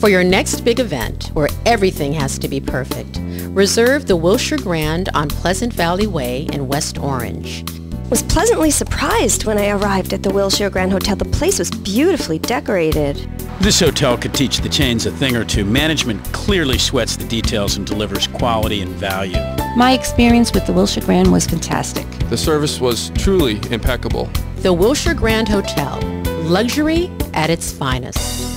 For your next big event, where everything has to be perfect, reserve the Wilshire Grand on Pleasant Valley Way in West Orange. Was pleasantly surprised when I arrived at the Wilshire Grand Hotel. The place was beautifully decorated. This hotel could teach the chains a thing or two. Management clearly sweats the details and delivers quality and value. My experience with the Wilshire Grand was fantastic. The service was truly impeccable. The Wilshire Grand Hotel, luxury at its finest.